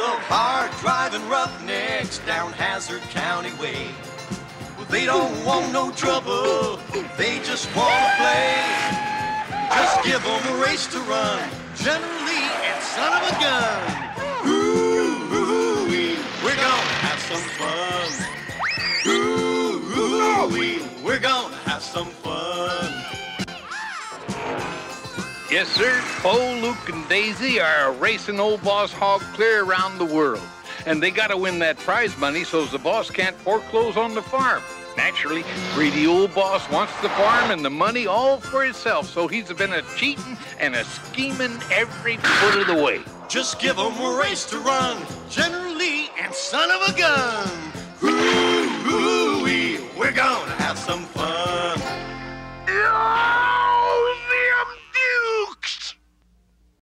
of hard-driving roughnecks down Hazzard County Way. Well, they don't want no trouble, they just want to play. Just give them a race to run, General Lee and son of a gun. Ooh, ooh, wee, we're gonna have some fun. Ooh, ooh, wee, we're gonna have some fun. Yes, sir. Bo, Luke, and Daisy are racing old Boss Hogg clear around the world. And they gotta win that prize money so the boss can't foreclose on the farm. Naturally, greedy old boss wants the farm and the money all for himself, so he's been a cheating and a scheming every foot of the way. Just give them a race to run, General Lee and son of a gun.